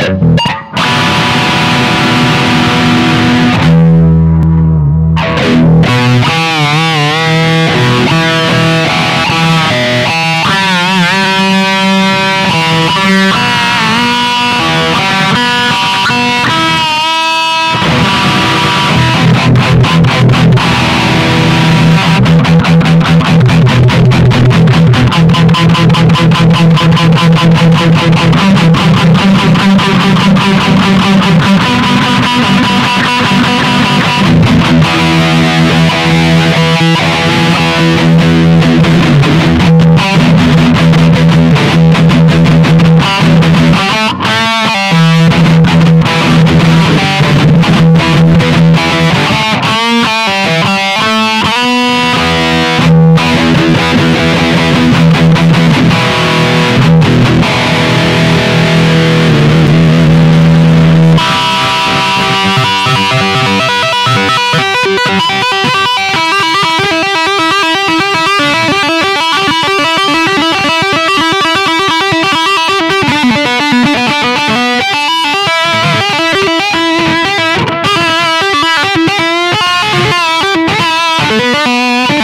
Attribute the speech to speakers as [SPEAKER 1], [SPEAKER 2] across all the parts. [SPEAKER 1] you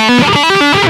[SPEAKER 1] Música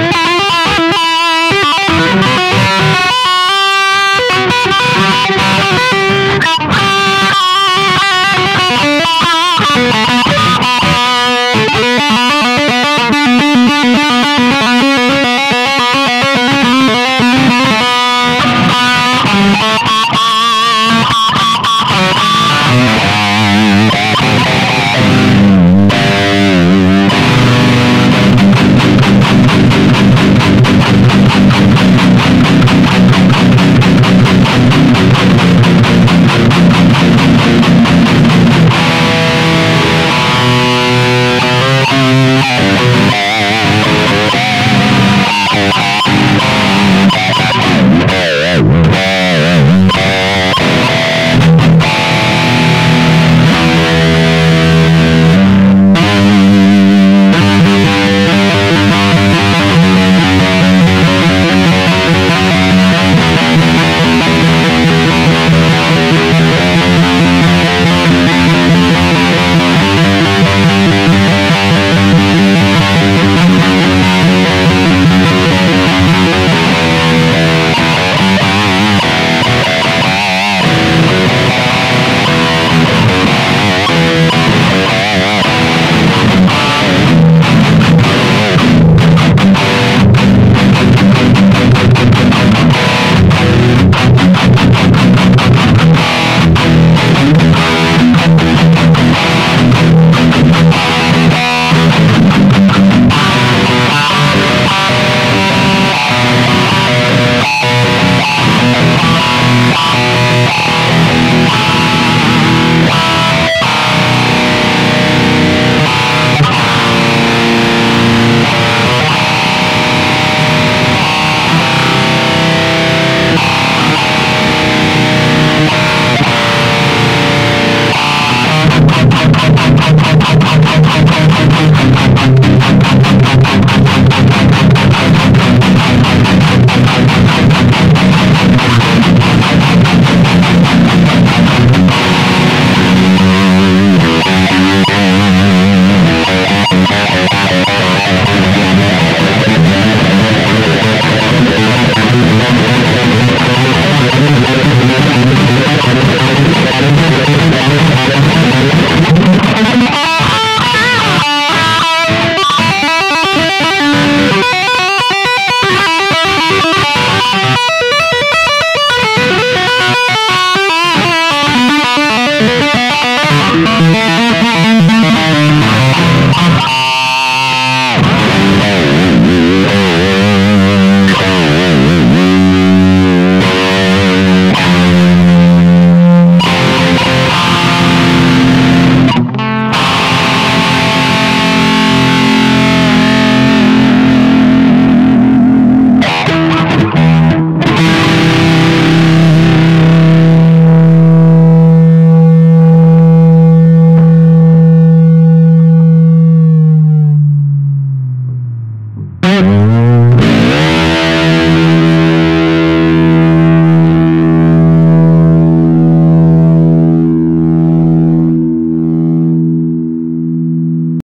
[SPEAKER 1] Yeah.